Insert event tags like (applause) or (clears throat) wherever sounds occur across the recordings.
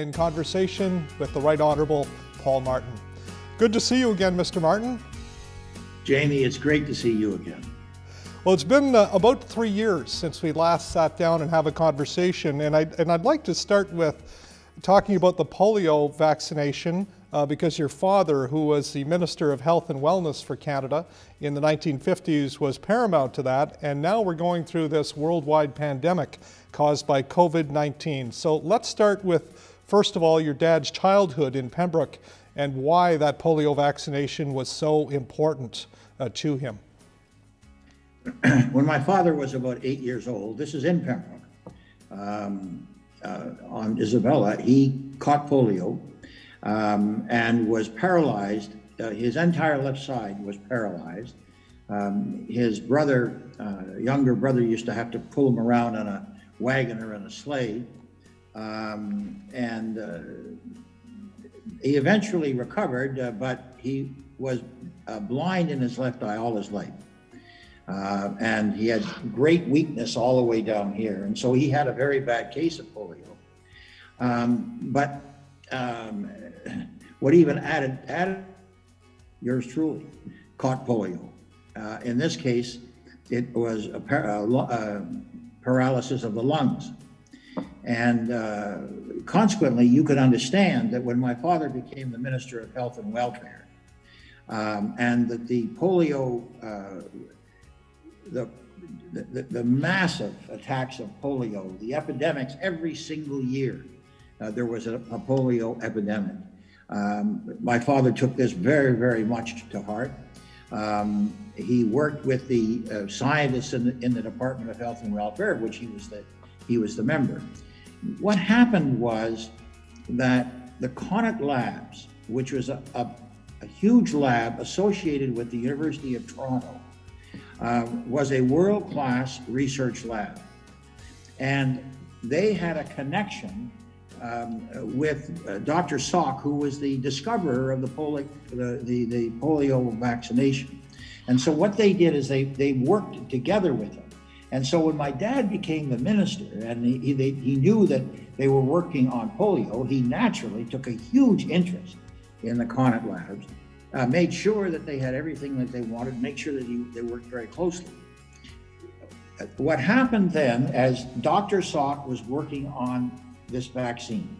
in conversation with the Right Honourable Paul Martin. Good to see you again, Mr. Martin. Jamie, it's great to see you again. Well, it's been uh, about three years since we last sat down and have a conversation, and I'd, and I'd like to start with talking about the polio vaccination uh, because your father, who was the Minister of Health and Wellness for Canada in the 1950s, was paramount to that, and now we're going through this worldwide pandemic caused by COVID 19. So let's start with First of all, your dad's childhood in Pembroke and why that polio vaccination was so important uh, to him. (clears throat) when my father was about eight years old, this is in Pembroke, um, uh, on Isabella, he caught polio um, and was paralyzed. Uh, his entire left side was paralyzed. Um, his brother, uh, younger brother, used to have to pull him around on a wagon or in a sleigh um, and uh, he eventually recovered, uh, but he was uh, blind in his left eye all his life. Uh, and he had great weakness all the way down here. And so he had a very bad case of polio. Um, but um, what even added, added, yours truly, caught polio. Uh, in this case, it was a par- uh, paralysis of the lungs. And uh, consequently, you could understand that when my father became the Minister of Health and Welfare, um, and that the polio, uh, the, the, the, massive attacks of polio, the epidemics every single year, uh, there was a, a polio epidemic. Um, my father took this very, very much to heart. Um, he worked with the uh, scientists in the, in the Department of Health and Welfare, which he was the he was the member. What happened was that the Connaught Labs, which was a, a, a huge lab associated with the University of Toronto, uh, was a world class research lab. And they had a connection um, with uh, Dr. Salk, who was the discoverer of the, polio, the, the, the polio vaccination. And so what they did is they, they worked together with him. And so when my dad became the minister and he, he, knew that they were working on polio, he naturally took a huge interest in the Connaught Labs, uh, made sure that they had everything that they wanted, make sure that he, they worked very closely. What happened then, as Dr. Salk was working on this vaccine,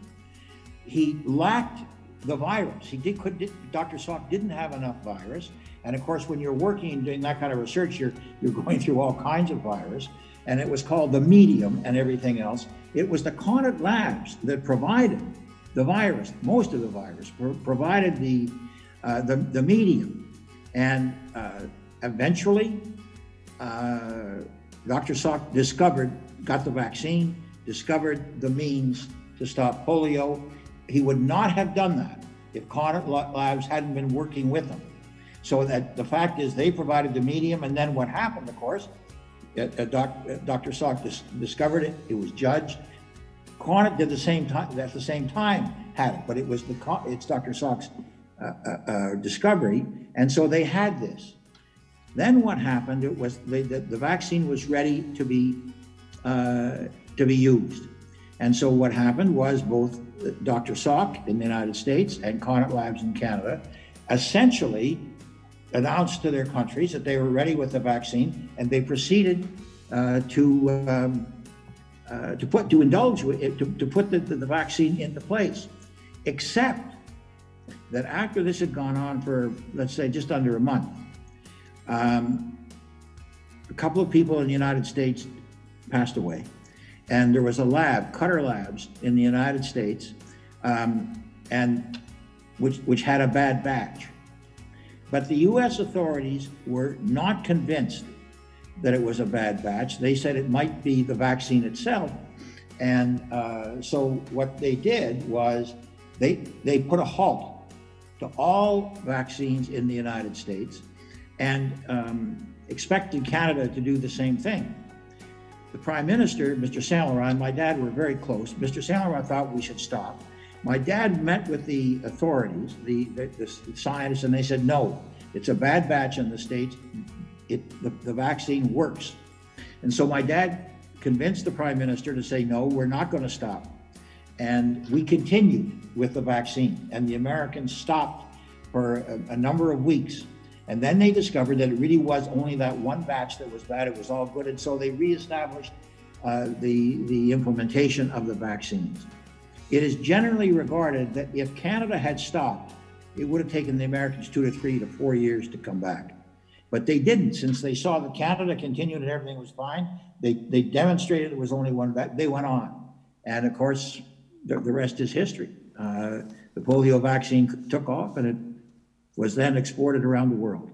he lacked the virus. He did, could, did, Dr. Salk didn't have enough virus. And of course, when you're working doing that kind of research, you're, you're (laughs) going through all kinds of virus. And it was called the medium and everything else. It was the Connaught Labs that provided the virus, most of the virus, pro- provided the, uh, the, the medium. And uh, eventually, uh, Dr. Salk discovered, got the vaccine, discovered the means to stop polio. He would not have done that if Connaught Labs hadn't been working with him. So that the fact is, they provided the medium, and then what happened, of course, uh, uh, doc, uh, Dr. Salk dis- discovered it. It was judged. Connaught did the same time at the same time had it, but it was the it's Dr. Salk's uh, uh, uh, discovery, and so they had this. Then what happened? It was they, the, the vaccine was ready to be to be used, and so what happened was both Dr. Salk in the United States and Connaught Labs in Canada essentially announced to their countries that they were ready with the vaccine, and they proceeded uh, to um, uh, to put to indulge with to, to put the, the, the, vaccine into place. Except that after this had gone on for let's say just under a month, um, a couple of people in the United States passed away, and there was a lab, Cutter Labs, in the United States, um, and which which had a bad batch but the US authorities were not convinced that it was a bad batch. They said it might be the vaccine itself. And uh, so what they did was they, they put a halt to all vaccines in the United States and um, expected Canada to do the same thing. The Prime Minister, Mr. Laurent, my dad were very close. Mr. Laurent thought we should stop. My dad met with the authorities, the, the, the scientists, and they said, no, it's a bad batch in the States. It, the, the vaccine works. And so my dad convinced the prime minister to say, no, we're not going to stop. And we continued with the vaccine, and the Americans stopped for a, a number of weeks. And then they discovered that it really was only that one batch that was bad. It was all good. And so they reestablished uh, the, the implementation of the vaccines. It is generally regarded that if Canada had stopped, it would have taken the Americans two to three to four years to come back. But they didn't, since they saw that Canada continued and everything was fine. They, they demonstrated it was only one back. They went on. And of course, the, the rest is history. Uh, the polio vaccine took off and it was then exported around the world.